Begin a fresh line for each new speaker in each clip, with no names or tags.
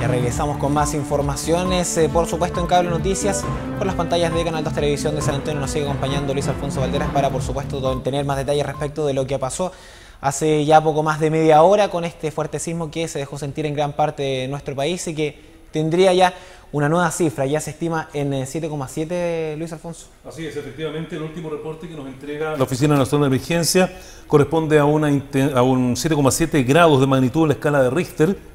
Ya regresamos con más informaciones, eh, por supuesto en Cable Noticias, por las pantallas de Canal 2 Televisión de San Antonio nos sigue acompañando Luis Alfonso Valderas para, por supuesto, tener más detalles respecto de lo que pasó hace ya poco más de media hora con este fuerte sismo que se dejó sentir en gran parte de nuestro país y que tendría ya una nueva cifra, ya se estima en 7,7, eh, Luis Alfonso.
Así es, efectivamente, el último reporte que nos entrega la Oficina Nacional de Emergencia corresponde a, a un 7,7 grados de magnitud en la escala de Richter,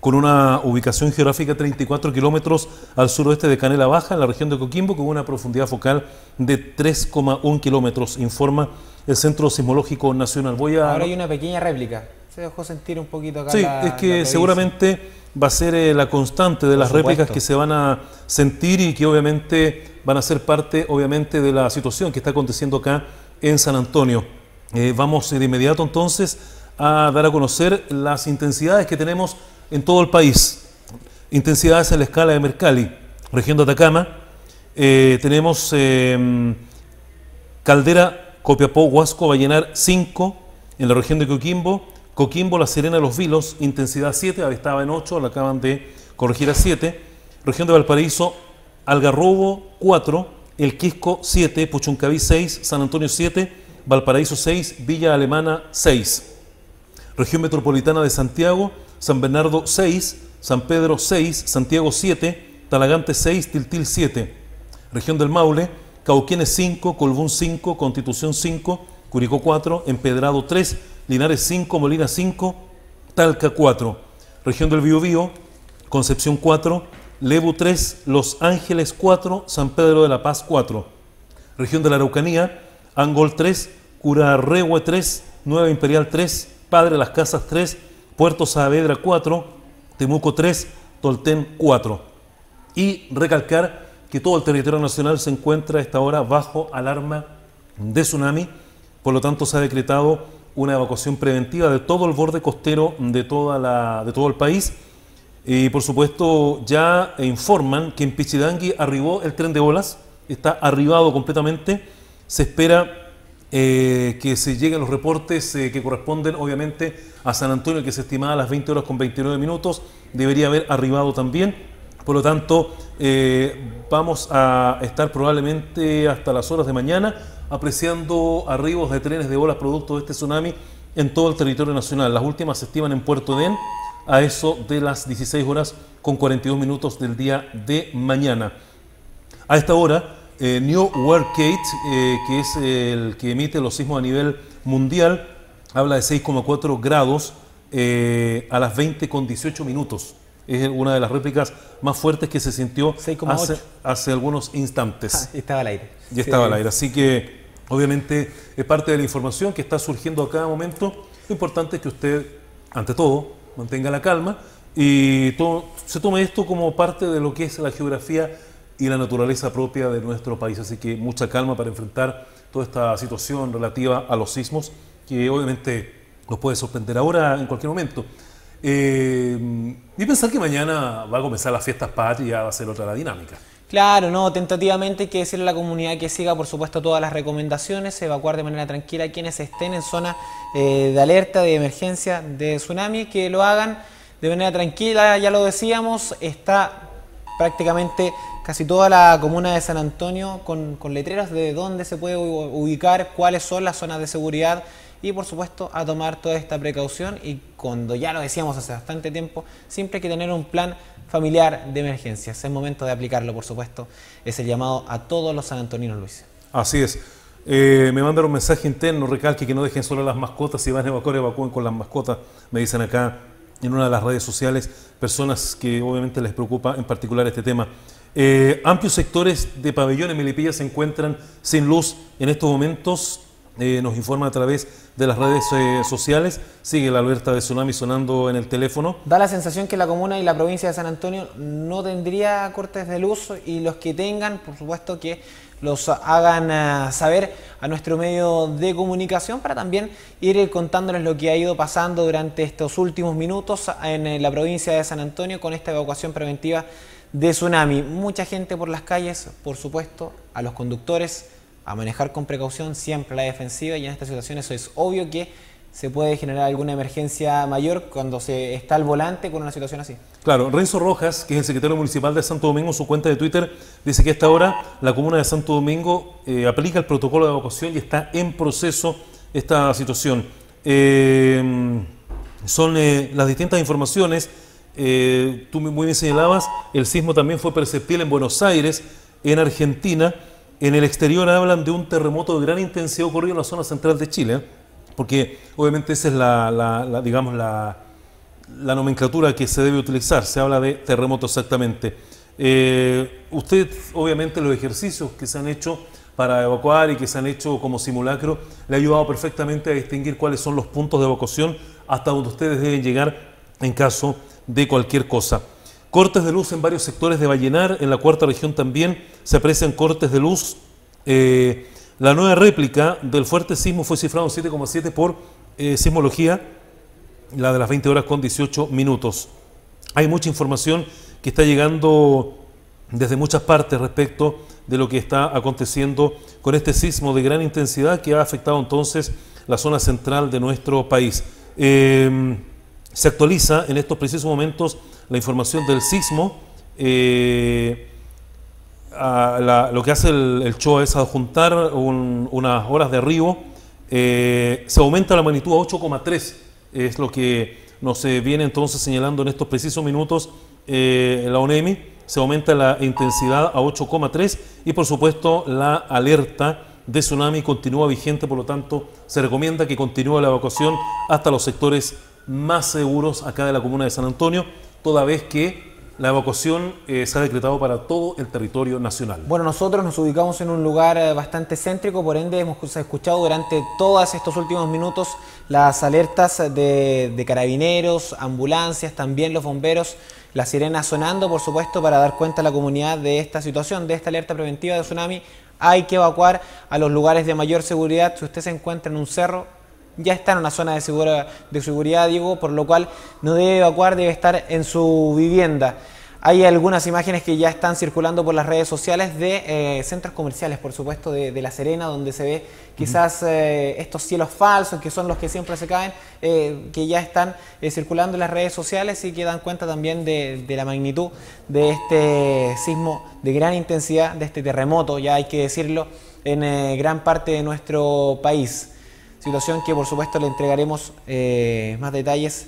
con una ubicación geográfica 34 kilómetros al suroeste de Canela Baja, en la región de Coquimbo, con una profundidad focal de 3,1 kilómetros, informa el Centro Sismológico Nacional.
Voy a... Ahora hay una pequeña réplica. Se dejó sentir un poquito acá.
Sí, es que seguramente va a ser eh, la constante de las réplicas que se van a sentir y que obviamente van a ser parte, obviamente, de la situación que está aconteciendo acá en San Antonio. Eh, vamos de inmediato entonces a dar a conocer las intensidades que tenemos en todo el país. Intensidades en la escala de Mercalli, región de Atacama. Eh, tenemos Caldera, Copiapó, Huasco, Vallenar 5, en la región de Coquimbo, Coquimbo, La Serena, Los Vilos, intensidad 7, estaba en 8, la acaban de corregir a 7. Región de Valparaíso, Algarrobo 4, El Quisco 7, Puchuncaví 6, San Antonio 7, Valparaíso 6, Villa Alemana 6. Región Metropolitana de Santiago, San Bernardo 6, San Pedro 6, Santiago 7, Talagante 6, Tiltil 7. Región del Maule, Cauquenes 5, Colbún 5, Constitución 5, Curicó 4, Empedrado 3, Linares 5, Molina 5, Talca 4, Región del Biobío, Concepción 4, Lebu 3, Los Ángeles 4, San Pedro de la Paz 4, Región de la Araucanía, Angol 3, Curarrehue 3, Nueva Imperial 3, Padre Las Casas 3, Puerto Saavedra 4, Temuco 3, Tolten 4. Y recalcar que todo el territorio nacional se encuentra a esta hora bajo alarma de tsunami, por lo tanto se ha decretado una evacuación preventiva de todo el borde costero de, toda la, de todo el país. Y por supuesto ya informan que en Pichidangui arribó el tren de olas, está arribado completamente. Se espera eh, que se lleguen los reportes eh, que corresponden obviamente a San Antonio, que se estimaba a las 20 horas con 29 minutos, debería haber arribado también. Por lo tanto, eh, vamos a estar probablemente hasta las horas de mañana apreciando arribos de trenes de olas producto de este tsunami en todo el territorio nacional. Las últimas se estiman en Puerto Den a eso de las 16 horas con 42 minutos del día de mañana. A esta hora, eh, New World Gate, eh, que es el que emite los sismos a nivel mundial, habla de 6,4 grados eh, a las 20 con 18 minutos. Es una de las réplicas más fuertes que se sintió hace, hace, algunos instantes.
Ah, estaba al aire.
Ya estaba al aire. Así que, obviamente, es parte de la información que está surgiendo a cada momento. Lo importante es que usted, ante todo, mantenga la calma y se tome esto como parte de lo que es la geografía y la naturaleza propia de nuestro país. Así que mucha calma para enfrentar toda esta situación relativa a los sismos, que obviamente nos puede sorprender ahora en cualquier momento. Eh, y pensar que mañana va a comenzar las fiestas patrias, va a ser otra la dinámica.
Claro, no, tentativamente hay que decirle a la comunidad que siga, por supuesto, todas las recomendaciones, evacuar de manera tranquila a quienes estén en zona eh, de alerta, de emergencia, de tsunami, que lo hagan de manera tranquila, ya lo decíamos, está prácticamente casi toda la comuna de San Antonio con, con letreros de dónde se puede ubicar, cuáles son las zonas de seguridad y por supuesto a tomar toda esta precaución y cuando ya lo decíamos hace bastante tiempo, siempre hay que tener un plan familiar de emergencias. Es momento de aplicarlo, por supuesto. Es el llamado a todos los sanantoninos, Luis.
Así es. Eh, me mandaron un mensaje interno, recalque que no dejen solo las mascotas, si van a evacuar, evacúen con las mascotas, me dicen acá en una de las redes sociales, personas que obviamente les preocupa en particular este tema. Eh, amplios sectores de pabellones Melipilla se encuentran sin luz en estos momentos, eh, nos informa a través de las redes eh, sociales. Sigue la alerta de tsunami sonando en el teléfono.
Da la sensación que la comuna y la provincia de San Antonio no tendría cortes de luz y los que tengan, por supuesto que los hagan saber a nuestro medio de comunicación para también ir contándoles lo que ha ido pasando durante estos últimos minutos en la provincia de San Antonio con esta evacuación preventiva de tsunami. Mucha gente por las calles, por supuesto, a los conductores a manejar con precaución siempre la defensiva y en esta situación eso es obvio que se puede generar alguna emergencia mayor cuando se está al volante con una situación así.
Claro, Renzo Rojas, que es el secretario municipal de Santo Domingo, en su cuenta de Twitter dice que a esta hora la comuna de Santo Domingo eh, aplica el protocolo de evacuación y está en proceso esta situación. Eh, son eh, las distintas informaciones. Tú muy bien señalabas, el sismo también fue perceptible en Buenos Aires, en Argentina. En el exterior hablan de un terremoto de gran intensidad ocurrido en la zona central de Chile porque obviamente esa es la, digamos, la, nomenclatura que se debe utilizar, se habla de terremoto exactamente. Eh, usted, obviamente, los ejercicios que se han hecho para evacuar y que se han hecho como simulacro, le ha ayudado perfectamente a distinguir cuáles son los puntos de evacuación hasta donde ustedes deben llegar en caso de cualquier cosa. Cortes de luz en varios sectores de Vallenar, en la cuarta región también se aprecian cortes de luz. Eh, la nueva réplica del fuerte sismo fue cifrado en 7,7 por eh, sismología, la de las 20 horas con 18 minutos. Hay mucha información que está llegando desde muchas partes respecto de lo que está aconteciendo con este sismo de gran intensidad que ha afectado entonces la zona central de nuestro país. Eh, se actualiza en estos precisos momentos la información del sismo. Eh, lo que hace el, el CHOA es adjuntar unas horas de arribo, eh, se aumenta la magnitud a 8,3, es lo que nos viene entonces señalando en estos precisos minutos eh, la ONEMI, se aumenta la intensidad a 8,3 y por supuesto la alerta de tsunami continúa vigente, por lo tanto se recomienda que continúe la evacuación hasta los sectores más seguros acá de la comuna de San Antonio, toda vez que la evacuación eh, se ha decretado para todo el territorio nacional.
Bueno, nosotros nos ubicamos en un lugar eh, bastante céntrico, por ende hemos escuchado durante todos estos últimos minutos las alertas de, carabineros, ambulancias, también los bomberos, la sirena sonando, por supuesto, para dar cuenta a la comunidad de esta situación, de esta alerta preventiva de tsunami. Hay que evacuar a los lugares de mayor seguridad. Si usted se encuentra en un cerro, ya está en una zona de, de seguridad, digo, por lo cual no debe evacuar, debe estar en su vivienda. Hay algunas imágenes que ya están circulando por las redes sociales de eh, centros comerciales, por supuesto, de, La Serena, donde se ve quizás eh, estos cielos falsos, que son los que siempre se caen, eh, que ya están circulando en las redes sociales y que dan cuenta también de, de, la magnitud de este sismo de gran intensidad, de este terremoto, ya hay que decirlo, en gran parte de nuestro país. Situación que por supuesto le entregaremos eh, más detalles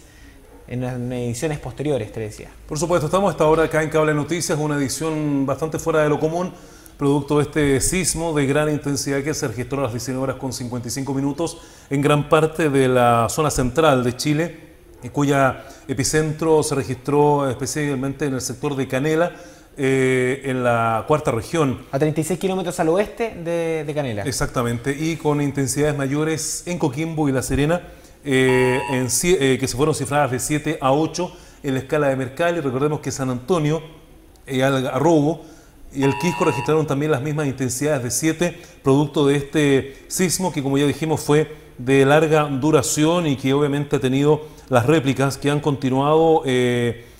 en, ediciones posteriores, te decía.
Por supuesto, estamos hasta ahora acá en Cable Noticias, una edición bastante fuera de lo común, producto de este sismo de gran intensidad que se registró a las 19 horas con 55 minutos en gran parte de la zona central de Chile, cuya epicentro se registró especialmente en el sector de Canela, eh, en la cuarta región.
A 36 kilómetros al oeste de, Canela.
Exactamente, y con intensidades mayores en Coquimbo y La Serena, eh, eh, que se fueron cifradas de 7 a 8 en la escala de Mercalli. Recordemos que San Antonio, y Algarrobo y el Quisco registraron también las mismas intensidades de 7, producto de este sismo que, como ya dijimos, fue de larga duración y que obviamente ha tenido las réplicas que han continuado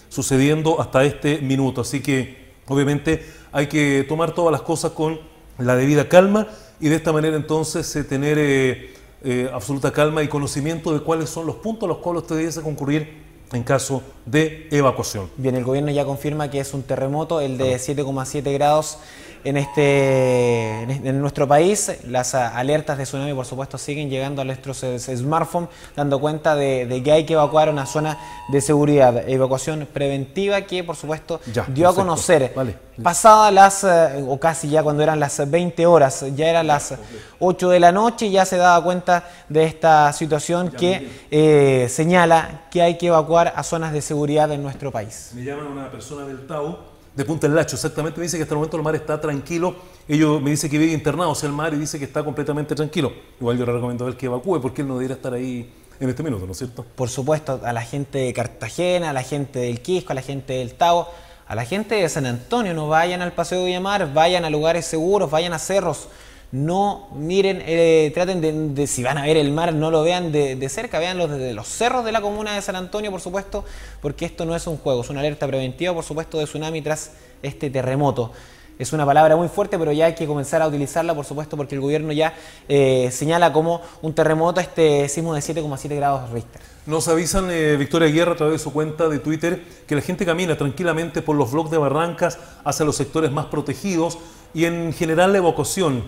sucediendo hasta este minuto. Así que Obviamente hay que tomar todas las cosas con la debida calma y de esta manera entonces eh, tener eh, eh, absoluta calma y conocimiento de cuáles son los puntos a los cuales usted debe concurrir en caso de evacuación.
Bien, el gobierno ya confirma que es un terremoto, el de 7,7 grados en, este, en nuestro país. Las alertas de tsunami, por supuesto, siguen llegando a nuestros smartphones, dando cuenta de, que hay que evacuar una zona de seguridad. Evacuación preventiva que, por supuesto, dio a conocer. Pasadas las, eh, o casi ya cuando eran las 20 horas, ya eran las 8 de la noche, ya se daba cuenta de esta situación que eh, señala que hay que evacuar a zonas de seguridad en nuestro país.
Me llama una persona del Tau de Punta del Lacho, exactamente, me dice que hasta el momento el mar está tranquilo. Ellos me dice que vive internado hacia el mar y dice que está completamente tranquilo. Igual yo le recomiendo a él que evacúe porque él no debería estar ahí en este minuto, ¿no es cierto?
Por supuesto, a la gente de Cartagena, a la gente del Quisco, a la gente del Tao, a la gente de San Antonio, no vayan al Paseo de Villamar, vayan a lugares seguros, vayan a cerros no miren, eh, traten de, si van a ver el mar, no lo vean de, cerca, veanlo desde los cerros de la comuna de San Antonio, por supuesto, porque esto no es un juego, es una alerta preventiva, por supuesto, de tsunami tras este terremoto. es una palabra muy fuerte, pero ya hay que comenzar a utilizarla, por supuesto, porque el gobierno ya eh, señala como un terremoto este sismo de 7,7 grados Richter.
Nos avisan eh, Victoria Guerra a través de su cuenta de Twitter que la gente camina tranquilamente por los bloques de barrancas hacia los sectores más protegidos y en general la evacuación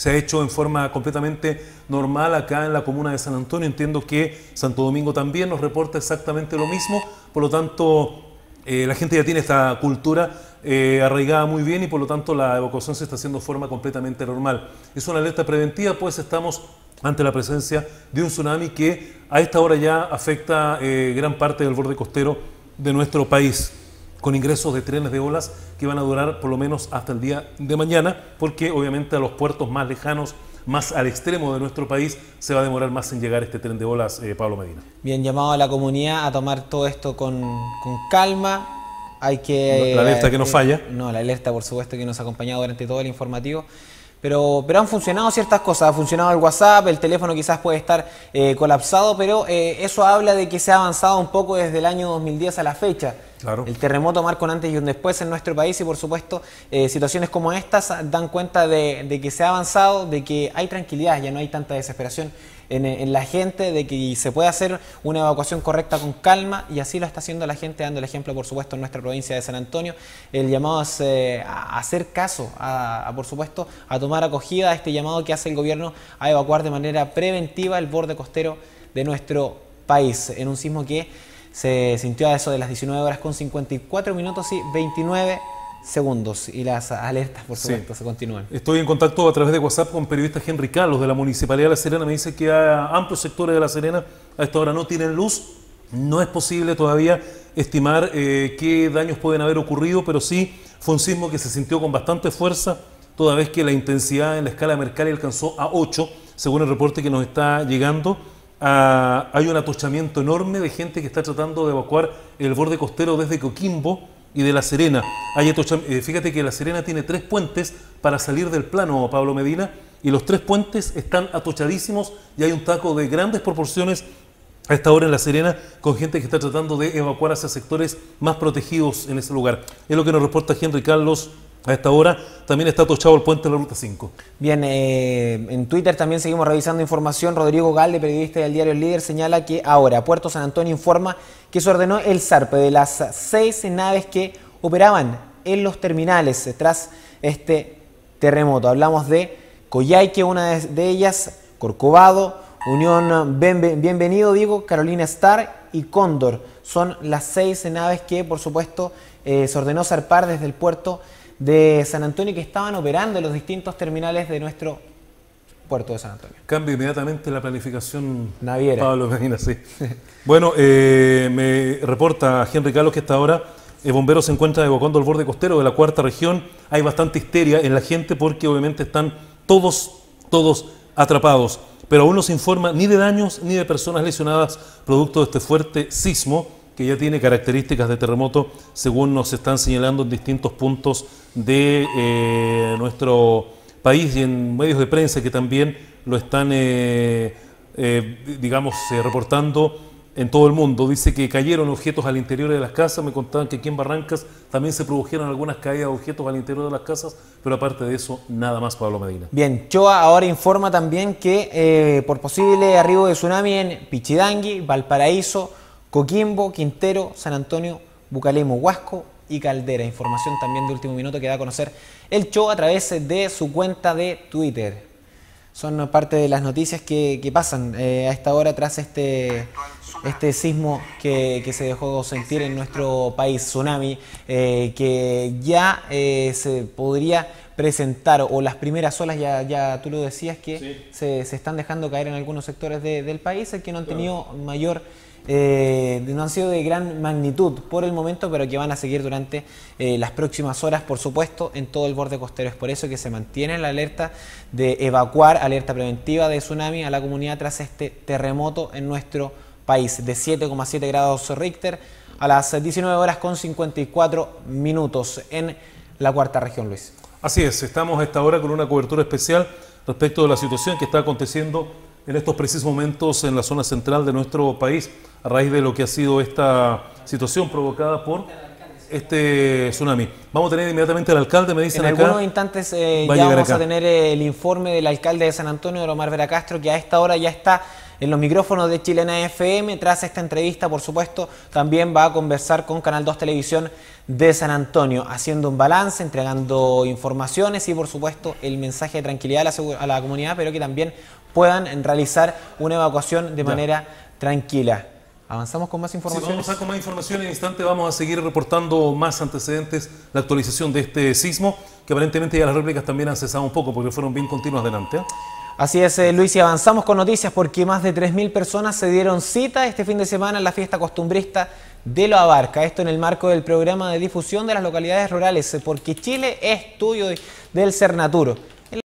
se ha hecho en forma completamente normal acá en la comuna de San Antonio. Entiendo que Santo Domingo también nos reporta exactamente lo mismo, por lo tanto eh, la gente ya tiene esta cultura eh, arraigada muy bien y por lo tanto la evacuación se está haciendo de forma completamente normal. Es una alerta preventiva, pues estamos ante la presencia de un tsunami que a esta hora ya afecta eh, gran parte del borde costero de nuestro país, con ingresos de trenes de olas que van a durar por lo menos hasta el día de mañana, porque obviamente a los puertos más lejanos más al extremo de nuestro país, se va a demorar más en llegar este tren de olas, eh, Pablo Medina.
Bien, llamado a la comunidad a tomar todo esto con, calma. Hay que...
La alerta que no eh, falla.
No, la alerta por supuesto que nos ha acompañado durante todo el informativo. Pero, pero han funcionado ciertas cosas, ha funcionado el WhatsApp, el teléfono quizás puede estar eh, colapsado, pero eso habla de que se ha avanzado un poco desde el año 2010 a la fecha. El terremoto marca un antes y un después en nuestro país y por supuesto eh, situaciones como estas dan cuenta de, que se ha avanzado, de que hay tranquilidad, ya no hay tanta desesperación en, la gente, de que se puede hacer una evacuación correcta con calma y así lo está haciendo la gente, dando el ejemplo por supuesto en nuestra provincia de San Antonio. El llamado es eh, a hacer caso, a, por supuesto a tomar acogida a este llamado que hace el gobierno a evacuar de manera preventiva el borde costero de nuestro país en un sismo que se sintió a eso de las 19 horas con 54 minutos y 29 segundos y las alertas, por supuesto, se continúan.
Estoy en contacto a través de WhatsApp con periodista Henry Carlos de la Municipalidad de La Serena. Me dice que a amplios sectores de La Serena a esta hora no tienen luz. No es posible todavía estimar eh, qué daños pueden haber ocurrido, pero sí fue un sismo que se sintió con bastante fuerza, toda vez que la intensidad en la escala Mercalli alcanzó a 8, según el reporte que nos está llegando. Ah, hay un atochamiento enorme de gente que está tratando de evacuar el borde costero desde Coquimbo y de La Serena. Hay eh, fíjate que La Serena tiene tres puentes para salir del plano, Pablo Medina, y los tres puentes están atochadísimos y hay un taco de grandes proporciones a esta hora en La Serena con gente que está tratando de evacuar hacia sectores más protegidos en ese lugar. Es lo que nos reporta Henry Carlos a esta hora también está tochado el puente de la Ruta 5.
Bien, eh, en Twitter también seguimos revisando información. Rodrigo Galde, periodista del diario El Líder, señala que ahora Puerto San Antonio informa que se ordenó el zarpe de las seis naves que operaban en los terminales tras este terremoto. Hablamos de Coyhaique, una de ellas, Corcovado, Unión Bienvenido, digo, Carolina Star y Cóndor. Son las seis naves que, por supuesto, eh, se ordenó zarpar desde el puerto de San Antonio que estaban operando en los distintos terminales de nuestro puerto de San Antonio.
Cambia inmediatamente la planificación
naviera.
Pablo, Medina, sí. bueno, eh, me reporta Henry Carlos que hasta ahora el bombero se encuentra evacuando el borde costero de la cuarta región. Hay bastante histeria en la gente porque obviamente están todos, todos atrapados. Pero aún no se informa ni de daños ni de personas lesionadas producto de este fuerte sismo que ya tiene características de terremoto, según nos están señalando en distintos puntos de eh, nuestro país y en medios de prensa que también lo están, eh, eh, digamos, reportando en todo el mundo. Dice que cayeron objetos al interior de las casas. Me contaban que aquí en Barrancas también se produjeron algunas caídas de objetos al interior de las casas, pero aparte de eso, nada más, Pablo Medina.
Bien, Choa ahora informa también que por posible arribo de tsunami en Pichidangui, Valparaíso, Coquimbo, Quintero, San Antonio, Bucalemo, Huasco y Caldera. Información también de último minuto que da a conocer el show a través de su cuenta de Twitter. Son parte de las noticias que, pasan eh, a esta hora tras este, este sismo que, se dejó sentir en nuestro país, tsunami, eh, que ya eh, se podría presentar, o las primeras olas, ya, ya tú lo decías, que se, están dejando caer en algunos sectores del país, el que no han tenido mayor eh, no han sido de gran magnitud por el momento, pero que van a seguir durante eh, las próximas horas, por supuesto, en todo el borde costero. Es por eso que se mantiene la alerta de evacuar, alerta preventiva de tsunami a la comunidad tras este terremoto en nuestro país de 7,7 grados Richter a las 19 horas con 54 minutos en la cuarta región, Luis.
Así es, estamos a esta hora con una cobertura especial respecto de la situación que está aconteciendo en estos precisos momentos en la zona central de nuestro país a raíz de lo que ha sido esta situación provocada por este tsunami. Vamos a tener inmediatamente al alcalde, me dicen
en
acá.
algunos instantes eh, ya vamos a tener el informe del alcalde de San Antonio, Omar Vera Castro, que a esta hora ya está en los micrófonos de Chilena FM. Tras esta entrevista, por supuesto, también va a conversar con Canal 2 Televisión de San Antonio, haciendo un balance, entregando informaciones y, por supuesto, el mensaje de tranquilidad a la, comunidad, pero que también puedan realizar una evacuación de manera tranquila. ¿Avanzamos con más información?
Sí, vamos a con más información. En instante vamos a seguir reportando más antecedentes, la actualización de este sismo, que aparentemente ya las réplicas también han cesado un poco porque fueron bien continuas delante. ¿eh?
Así es, eh, Luis, y avanzamos con noticias porque más de 3.000 personas se dieron cita este fin de semana en la fiesta costumbrista de Lo Abarca. Esto en el marco del programa de difusión de las localidades rurales, porque Chile es tuyo del Cernaturo.